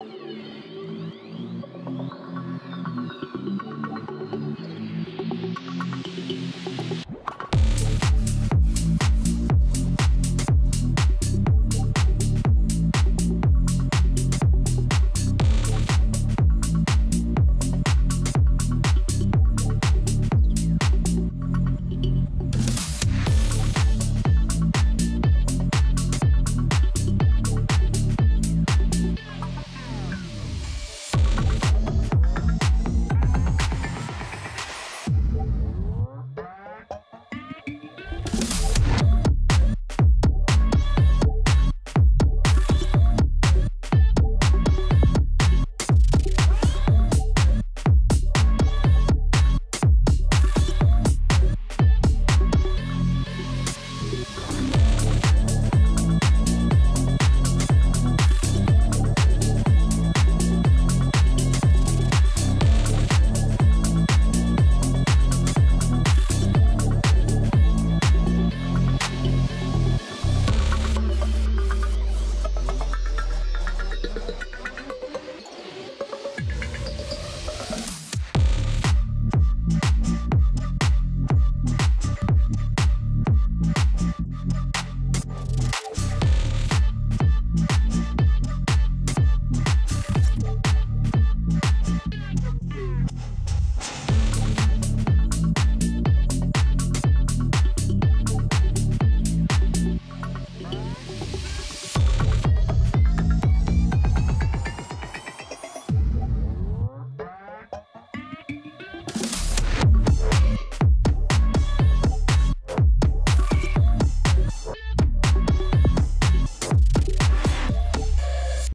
you